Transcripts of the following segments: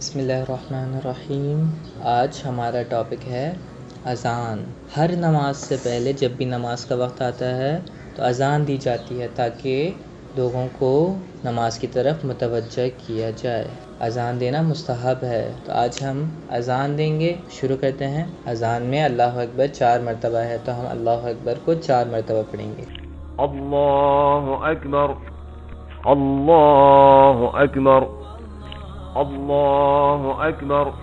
बसमीम आज हमारा टॉपिक है अज़ान। हर नमाज़ से पहले जब भी नमाज़ का वक्त आता है तो अज़ान दी जाती है ताकि लोगों को नमाज़ की तरफ़ मुतव किया जाए। अज़ान देना मुस्तहब है। तो आज हम अज़ान देंगे। शुरू करते हैं। अज़ान में अल्लाह अकबर चार मरतबा है। तो हम अल्लाह अकबर को चार मरतबा पढ़ेंगे। अल्लाह अकबर। अल्लाह अकबर। अल्लाह अकबर।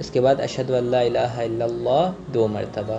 इसके बाद अशद अल्लाह दो मरतबा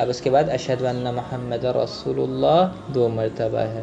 अब उसके बाद अशद मोहम्मद रसूलुल्लाह दो मरतबा है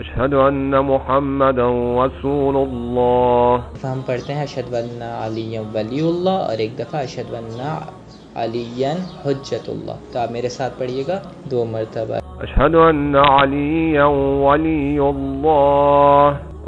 अशहद मोहम्मद हम पढ़ते हैं अशद अली वली और एक दफ़ा अशद अलियन हजतुल्ला तो आप मेरे साथ पढ़िएगा दो मरतबा। अशहद अली वली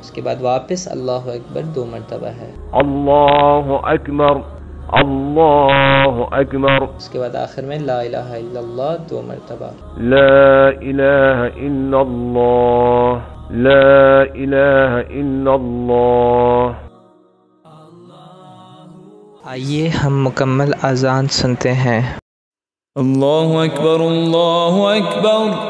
उसके बाद वापस अल्लाह अकबर दो मरतबा है। अल्लाह अकबर अल्लाह अकबर। उसके बाद आखिर में ला इलाहा इल्लल्लाह दो मरतबा। ला इलाहा इल्लल्लाह आइए हम मुकम्मल अजान सुनते हैं। अल्लाह अकबर अल्लाह अकबर।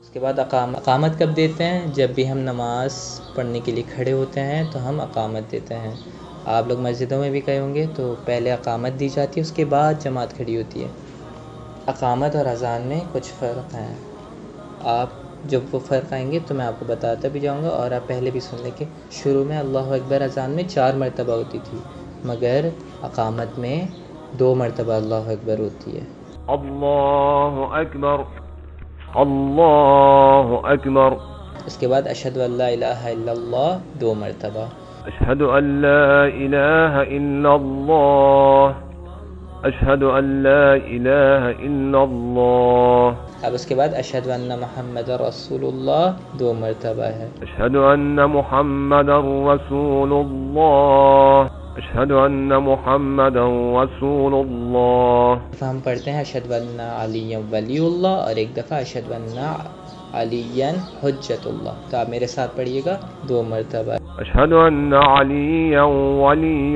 उसके बाद अकाम अकामत कब देते हैं जब भी हम नमाज पढ़ने के लिए खड़े होते हैं तो हम अकामत देते हैं आप लोग मस्जिदों में भी गए होंगे तो पहले अकामत दी जाती है उसके बाद जमात खड़ी होती है अकामत और अजान में कुछ फ़र्क हैं आप जब वो फ़र्क आएँगे तो मैं आपको बताता भी जाऊँगा और आप पहले भी सुन लें कि शुरू में अल्लाह अकबर अजान में चार मरतबा होती थी मगर अकामत में दो मरतबा अल्लाह अकबर होती है। अल्लाह अकबर उसके बाद अशद अल्लाह दो मरतबा। अशहद अल्लाह अशहद अल्लाह अब उसके बाद अशहद महमद रसूल दो मरतबा है। अशहद महमद रसूल अशहद हम पढ़ते हैं अशद अली वली और एक दफ़ा अशद अलियन हजतुल्ला तो आप मेरे साथ पढ़िएगा दो मरतबा अशहद अलियन वली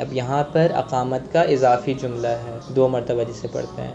अब यहाँ पर अकामत का इजाफी जुमला है दो मरतबा जिसे पढ़ते हैं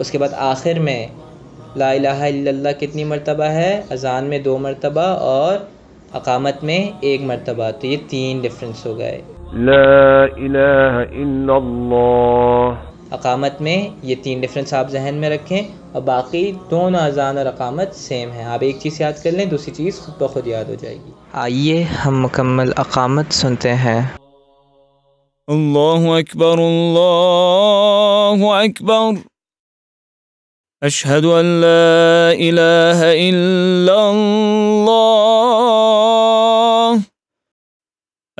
उसके बाद आखिर में ला इलाहा इल्लल्लाह कितनी मरतबा है अजान में दो मरतबा और अकामत में एक मरतबा। तो ये तीन डिफरेंस हो गए। अकामत में ये तीन डिफरेंस आप जहन में रखें। और बाकी दोनों अजान और अकामत सेम है। आप एक चीज़ याद कर लें दूसरी चीज़ खुद ब खुद याद हो जाएगी। आइए हम मुकम्मल अकामत सुनते हैं। अल्लाह अकबर अल्लाह अकबर। अशहद अल्ला इलाहा इल्लल्लाह।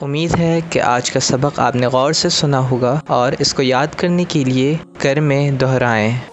उम्मीद है कि आज का सबक आपने गौर से सुना होगा और इसको याद करने के लिए कर में दोहराएं